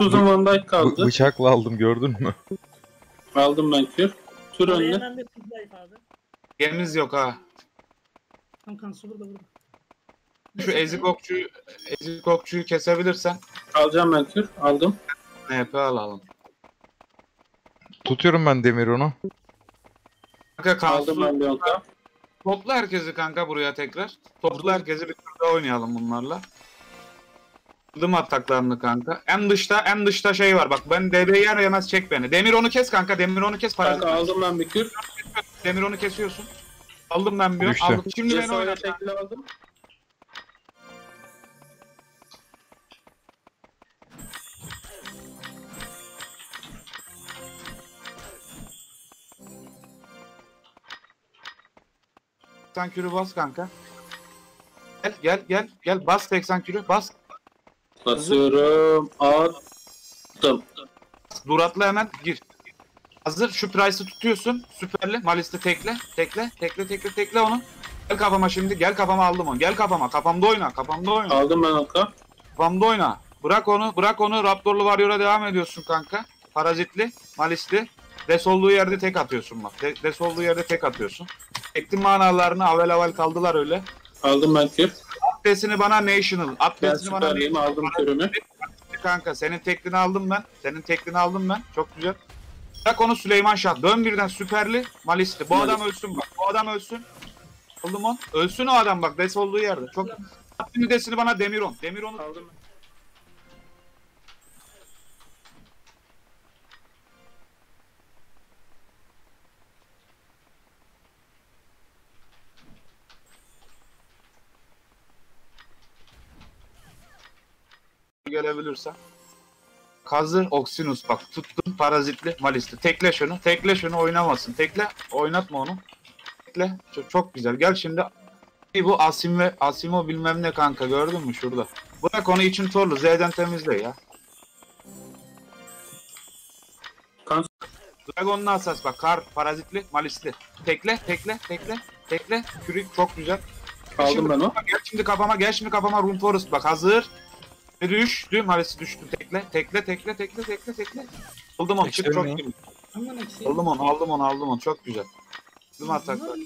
Susan Van B- kaldı. bıçakla aldım gördün mü? Aldım ben kür. Tür Oraya önüne. hemen bir abi. Yok ha. Kankan su burada burada. Şu ezik okçuyu, ezik okçuyu kesebilirsen Alacağım ben kür. Aldım. NP alalım. Tutuyorum ben demir onu. Kanka Aldım Kansu, ben Leonka. topla herkesi kanka buraya tekrar. Topla herkesi bir tur daha oynayalım bunlarla. Dım ataklarını kanka. En dışta en dışta şey var bak ben DB'yi yer yemez çek beni. Demir onu kes kanka demir onu kes. Kanka Parazit. aldım ben bir kür. Demir onu kesiyorsun. Aldım ben bir Düştü. aldım. Şimdi Cesaret oynat. şekli aldım. Sen kürü bas kanka. Gel gel gel gel bas 80 kürü bas. Basıyorum. Attım. Dur atla hemen gir. Hazır şu price'ı tutuyorsun. Süperli. Malis'te tekle. Tekle. Tekle tekle tekle onu. Gel kafama şimdi. Gel kafama aldım onu. Gel kafama. Kafamda oyna. Kafamda oyna. Aldım ben Oka. Kafamda oyna. Bırak onu. Bırak onu. Raptorlu Warrior'a devam ediyorsun kanka. Parazitli. Malisli. Des olduğu yerde tek atıyorsun bak. Des olduğu yerde tek atıyorsun. Tektin manalarını avel avel kaldılar öyle. Aldım ben kür. At desini bana National. Desini bana süperliyim. Aldım kürünü. kanka. Senin teklini aldım ben. Senin teklini aldım ben. Çok güzel. Bırak onu Süleyman Şah. Dön birden süperli. Malisli. Bu adam ölsün bak. Bu adam ölsün. Oldum on. Ölsün o adam bak. Des olduğu yerde. Çok. Bir desini bana Demiron. Demiron'u Aldım. Gelebilirsen. Hazır Oxinus bak tuttun parazitli malisli. Tekle şunu. Tekle şunu oynamasın. Tekle oynatma onu. Tekle. Çok, çok güzel. Gel şimdi. Bu Asim ve Asimo bilmem ne kanka gördün mü şurada. Bırak onu için torlu. Z'den temizle ya. Dragon'un asas bak. Kar parazitli malisli. Tekle tekle tekle. Tekle. Kürük çok güzel. Aldım Şimdi ben o. Gel şimdi kafama gel şimdi kafama Rune Forest bak hazır. Ve düştü. Malesi düştü. Tekle tekle tekle tekle tekle tekle. Aldım onu çık çok iyi. Aldım onu aldım onu aldım onu çok güzel. Bizim ataklar.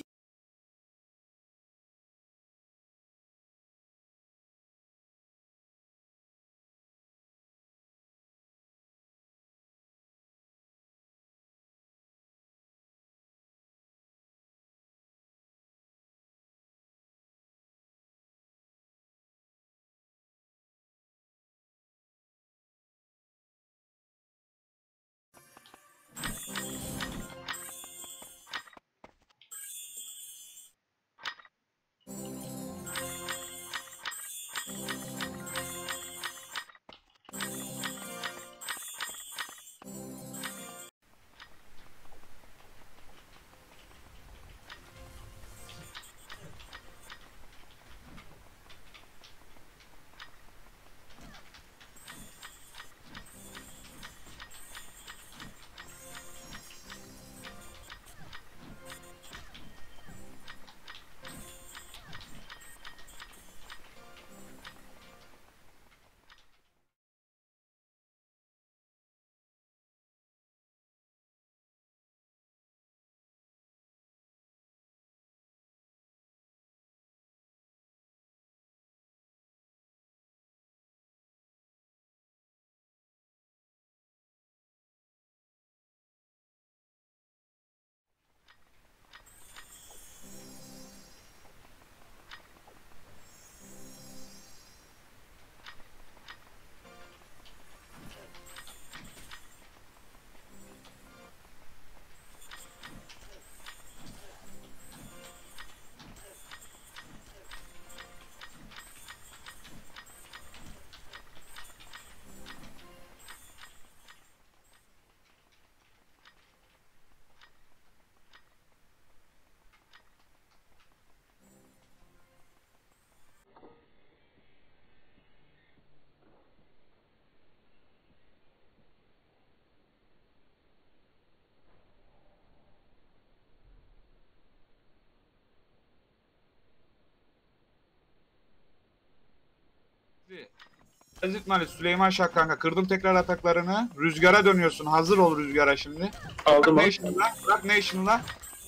Parazit Malis Süleyman Şah kanka kırdım tekrar ataklarını. Rüzgara dönüyorsun. Hazır ol rüzgara şimdi. Aldım onu. Nation'la. Bırak Nation'la.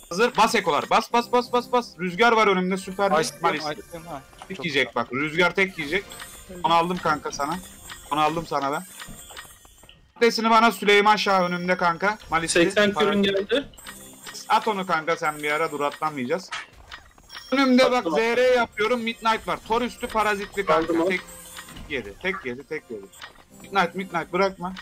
Hazır. Bas ekolar. Bas bas bas bas bas. Rüzgar var önümde süper. Ha. Tek yiyecek bak. Rüzgar tek yiyecek. Onu aldım kanka sana. Onu aldım sana ben. Desini bana Süleyman Şah önümde kanka. Malis'i. 80 kürün geldi. At onu kanka sen bir ara dur atlamayacağız. Önümde bak. ZR yapıyorum. Midnight var. Tor üstü parazitli kanka. Tek yedi. Tek yedi. Tek yedi. Midnight Midnight bırakma.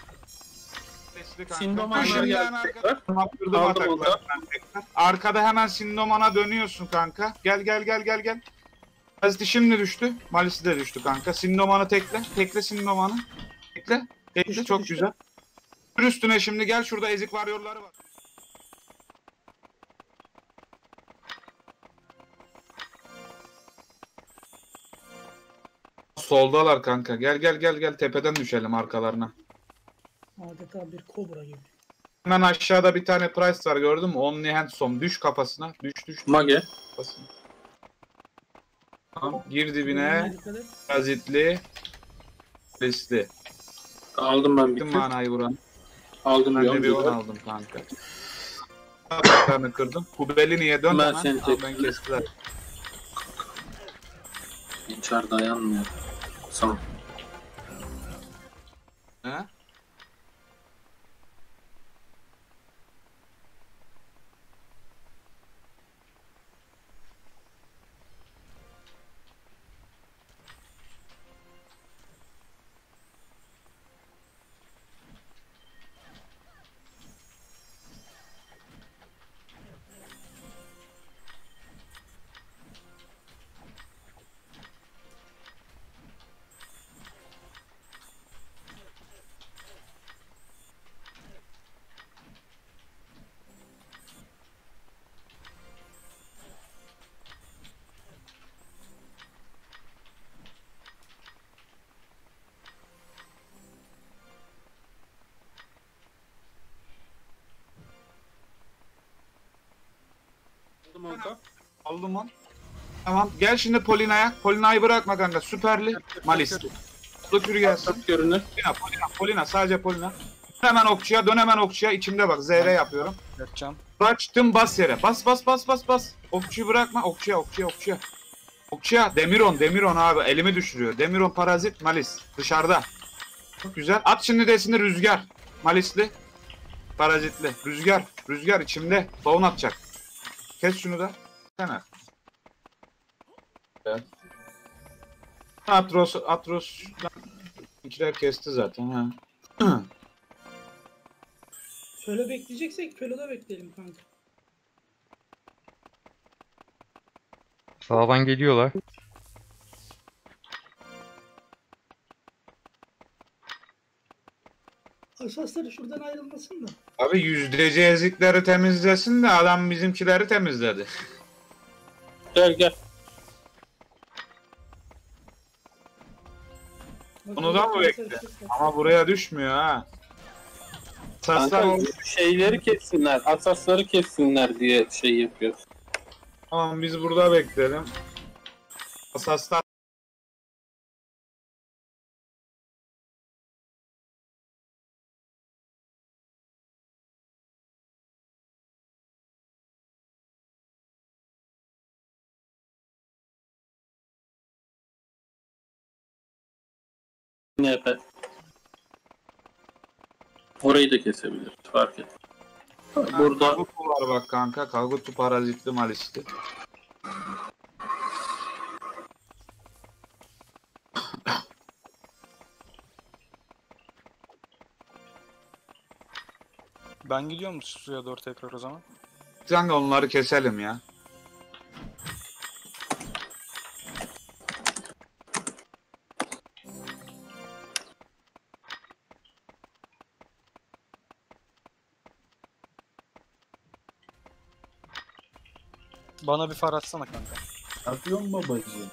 Sesli kanka. Sindomanlar Şimdi geldi hemen tekrar. Kaptırdım Aldım atakları onu da. ben tekrar. Arkada hemen Sindoman'a dönüyorsun kanka. Gel gel gel gel gel. Paraziti şimdi düştü. Malisi de düştü kanka. Sindoman'ı tekle. Tekle Sindoman'ı. Tekle. Tekle Düştü, çok düştü. güzel. Üstüne şimdi gel şurada ezik varyorları var. Soldalar kanka. Gel gel gel gel tepeden düşelim arkalarına. Adeta bir kobra gibi. Hemen aşağıda bir tane price var gördün mü? Only handsome. Düş kafasına. Düş düş Mage. kafasına. Tamam. Gir dibine. Parazitli. Riskli. Aldım ben bir Gittim kür. manayı vuran. Aldım Ben bir de bir on aldım kanka. Ataklarını kırdım. Kubeli niye dön Ben hemen. seni Al, ben tekrar- kestiler. İçer dayanmıyor. 성. 응? Aldım on. Tamam. Gel şimdi Polina'ya. Polina'yı bırakma kanka. Süperli. Malisli. Dokür gelsin. Kürünü. Polina, Polina, Polina. Sadece Polina. Dön hemen okçuya. Dön hemen okçuya. İçimde bak. ZR yapıyorum. Yapacağım. Açtım bas yere. Bas bas bas bas bas. Okçuyu bırakma. Okçuya okçuya okçuya. Okçuya. Demiron Demiron abi. Elimi düşürüyor. Demiron parazit Malis. Dışarıda. Çok güzel. At şimdi desini rüzgar. Malisli. Parazitli. Rüzgar. Rüzgar içimde. Savun atacak. Kes şunu da. Sana. Evet. Atros, Atros. İkiler kesti zaten ha. Şöyle bekleyeceksek Felo'da bekleyelim kanka. Sağdan geliyorlar. Asasları şuradan ayrılmasın da. Abi yüzdeci ezikleri temizlesin de adam bizimkileri temizledi. Gel gel. Bak, Onu da mı bekle? Ama buraya düşmüyor ha. Saslar Kanka şeyleri kessinler. Asasları kessinler diye şey yapıyoruz. Tamam biz burada bekleyelim. Asaslar NP. Orayı da kesebilir. Fark et. Burada Kagutu var bak kanka. Kagutu parazitli malisti. Ben gidiyorum suya doğru tekrar o zaman. De onları keselim ya. Bana bir far atsana kanka. Yapıyor mu babacığım?